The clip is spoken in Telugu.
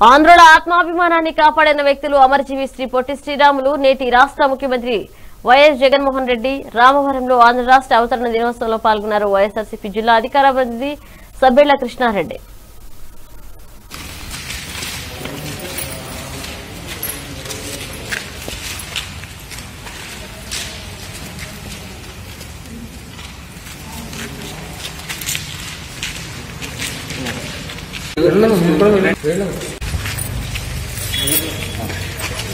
ఆంధ్రుల ఆత్మాభిమానాన్ని కాపాడిన వ్యక్తులు అమరజీవి శ్రీ పొట్టి శ్రీరాములు నేటి రాష్ట్ర ముఖ్యమంత్రి వైఎస్ జగన్మోహన్ రెడ్డి రామవరంలో ఆంధ్ర రాష్ట్ర అవతరణ దినోత్సవంలో పాల్గొన్నారు వైఎస్ఆర్సీపీ జిల్లా అధికార ప్రతినిధి సబ్బెళ్ళ కృష్ణారెడ్డి.